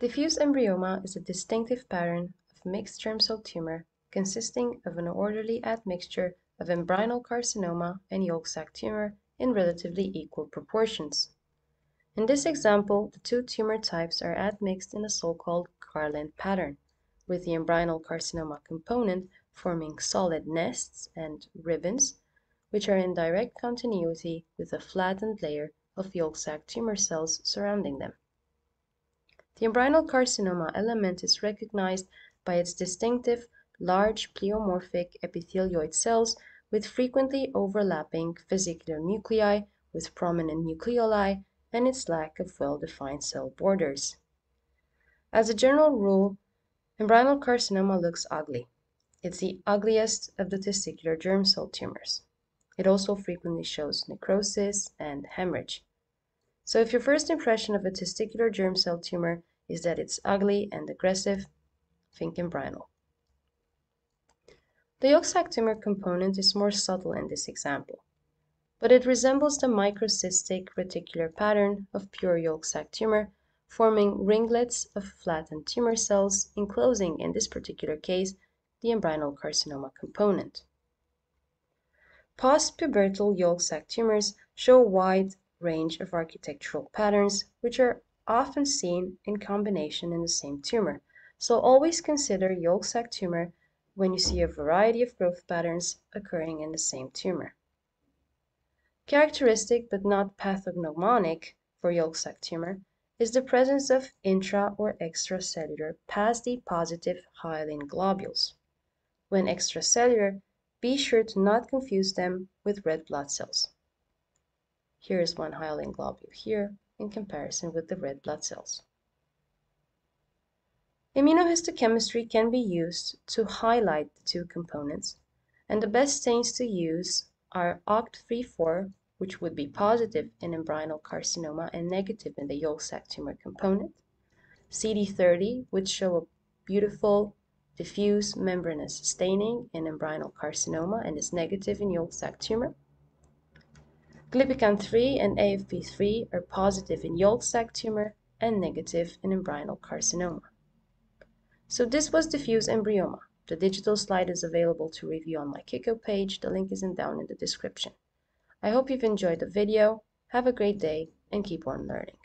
Diffuse embryoma is a distinctive pattern of mixed germ cell tumor consisting of an orderly admixture of embryonal carcinoma and yolk sac tumor in relatively equal proportions. In this example, the two tumor types are admixed in a so-called garland pattern, with the embryonal carcinoma component forming solid nests and ribbons, which are in direct continuity with the flattened layer of yolk sac tumor cells surrounding them. The embryonal carcinoma element is recognized by its distinctive large pleomorphic epithelioid cells with frequently overlapping vesicular nuclei with prominent nucleoli and its lack of well-defined cell borders. As a general rule, embryonal carcinoma looks ugly. It's the ugliest of the testicular germ cell tumors. It also frequently shows necrosis and hemorrhage. So if your first impression of a testicular germ cell tumor is that it's ugly and aggressive, think embryonal. The yolk sac tumor component is more subtle in this example, but it resembles the microcystic reticular pattern of pure yolk sac tumor, forming ringlets of flattened tumor cells enclosing, in this particular case, the embryonal carcinoma component. Postpubertal yolk sac tumors show a wide range of architectural patterns, which are often seen in combination in the same tumor, so always consider yolk sac tumor when you see a variety of growth patterns occurring in the same tumor. Characteristic but not pathognomonic for yolk sac tumor is the presence of intra or extracellular PASD positive hyaline globules. When extracellular, be sure to not confuse them with red blood cells. Here is one hyaline globule here in comparison with the red blood cells. Immunohistochemistry can be used to highlight the two components, and the best stains to use are OCT3/4, which would be positive in embryonal carcinoma and negative in the yolk sac tumor component, CD30, which show a beautiful diffuse membranous staining in embryonal carcinoma and is negative in yolk sac tumor. Glypican 3 and AFP3 are positive in yolk sac tumor and negative in embryonal carcinoma. So this was diffuse embryoma. The digital slide is available to review on my Kiko page. The link isn't down in the description. I hope you've enjoyed the video. Have a great day and keep on learning.